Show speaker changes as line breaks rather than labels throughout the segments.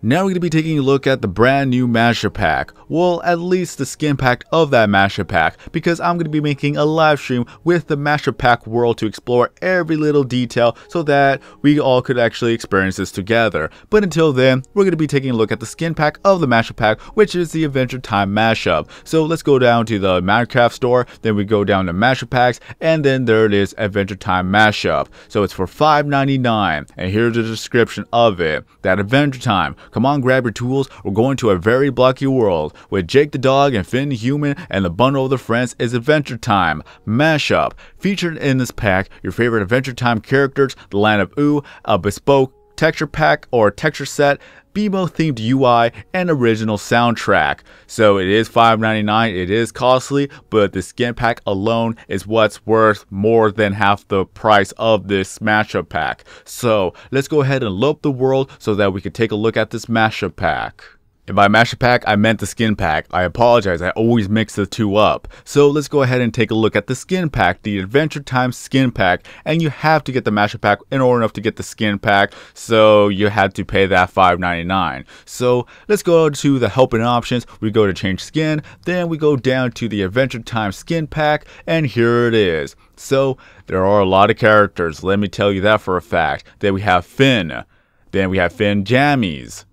Now we're going to be taking a look at the brand new Mashup Pack. Well, at least the skin pack of that Mashup Pack, because I'm going to be making a live stream with the Mashup Pack world to explore every little detail so that we all could actually experience this together. But until then, we're going to be taking a look at the skin pack of the Mashup Pack, which is the Adventure Time Mashup. So let's go down to the Minecraft store, then we go down to Mashup Packs, and then there it is, Adventure Time Mashup. So it's for $5.99, and here's the description of it. That Adventure Time Come on, grab your tools. We're going to a very blocky world with Jake the dog and Finn the human and the bundle of the friends is Adventure Time Mashup. Featured in this pack, your favorite Adventure Time characters, the Land of Ooo, a bespoke texture pack or texture set, BMO themed UI, and original soundtrack. So it is $5.99, it is costly, but the skin pack alone is what's worth more than half the price of this mashup pack. So let's go ahead and load the world so that we can take a look at this mashup pack. And by mashup pack, I meant the skin pack. I apologize, I always mix the two up. So let's go ahead and take a look at the skin pack, the Adventure Time skin pack. And you have to get the mashup pack in order enough to get the skin pack. So you had to pay that $5.99. So let's go to the helping options. We go to change skin, then we go down to the Adventure Time skin pack, and here it is. So there are a lot of characters, let me tell you that for a fact. Then we have Finn, then we have Finn Jammies,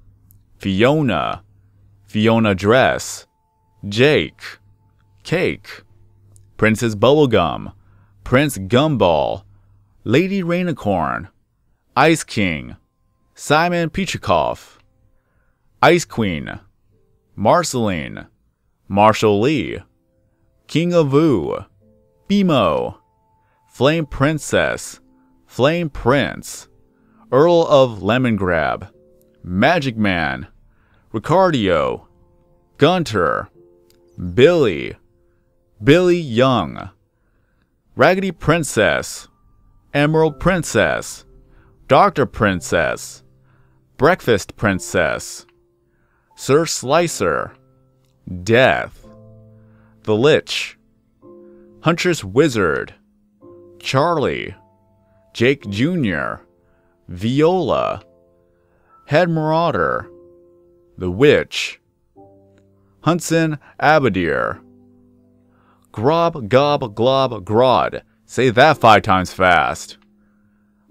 Fionna, Fionna Dress, Jake, Cake, Princess Bubblegum, Prince Gumball, Lady Rainicorn, Ice King, Simon Petrikov, Ice Queen, Marceline, Marshall Lee, King of Ooo, BMO, Flame Princess, Flame Prince, Earl of Lemongrab, Magic Man, Ricardio, Gunter, Billy, Billy Young, Raggedy Princess, Emerald Princess, Doctor Princess, Breakfast Princess, Sir Slicer, Death, The Lich, Huntress Wizard, Charlie, Jake Jr., Viola, Head Marauder, the Witch, Hunson Abadeer, Grob Gob Glob Grod, say that five times fast,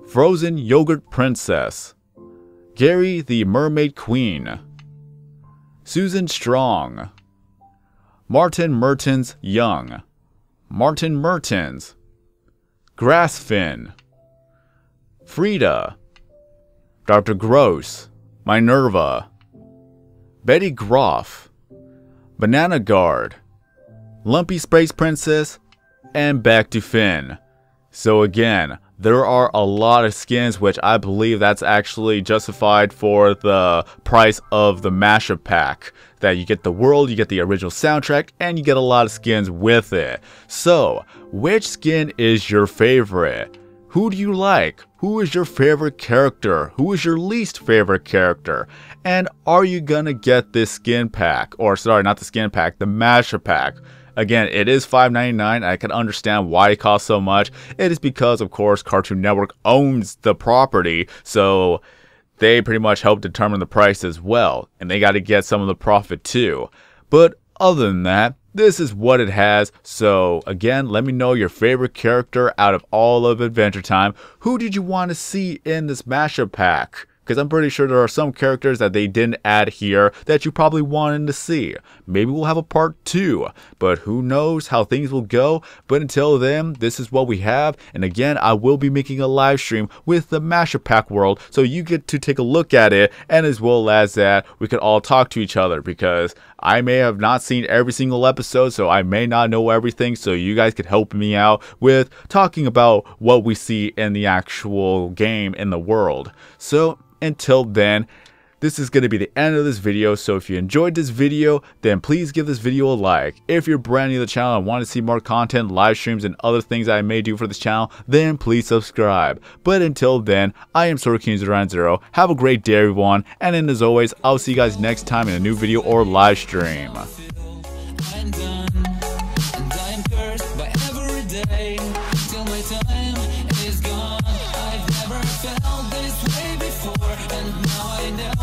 Frozen Yogurt Princess, Gary the Mermaid Queen, Susan Strong, Martin Mertens Young, Martin Mertens, Grassfin, Frida, Dr. Gross, Minerva, Betty Grof, Banana Guard, Lumpy Space Princess, and back to Finn. So again, there are a lot of skins which I believe that's actually justified for the price of the mashup pack. That you get the world, you get the original soundtrack, and you get a lot of skins with it. So, which skin is your favorite? Who do you like? Who is your favorite character? Who is your least favorite character? And are you gonna get this skin pack? Or sorry, not the skin pack, the mashup pack. Again, it is $5.99. I can understand why it costs so much. It is because, of course, Cartoon Network owns the property, so they pretty much help determine the price as well, and they got to get some of the profit too. But other than that, this is what it has. So again, let me know your favorite character out of all of Adventure Time. Who did you want to see in this mashup pack? because I'm pretty sure there are some characters that they didn't add here that you probably wanted to see. Maybe we'll have a part 2, but who knows how things will go. But until then, this is what we have. And again, I will be making a live stream with the Mashup Pack world, so you get to take a look at it, and as well as that, we could all talk to each other because I may have not seen every single episode, so I may not know everything, so you guys could help me out with talking about what we see in the actual game in the world. So, until then, this is going to be the end of this video, so if you enjoyed this video, then please give this video a like. If you're brand new to the channel and want to see more content, live streams, and other things I may do for this channel, then please subscribe. But until then, I am SorkinZero. Have a great day, everyone, and as always, I'll see you guys next time in a new video or live stream. felt this way before And now I know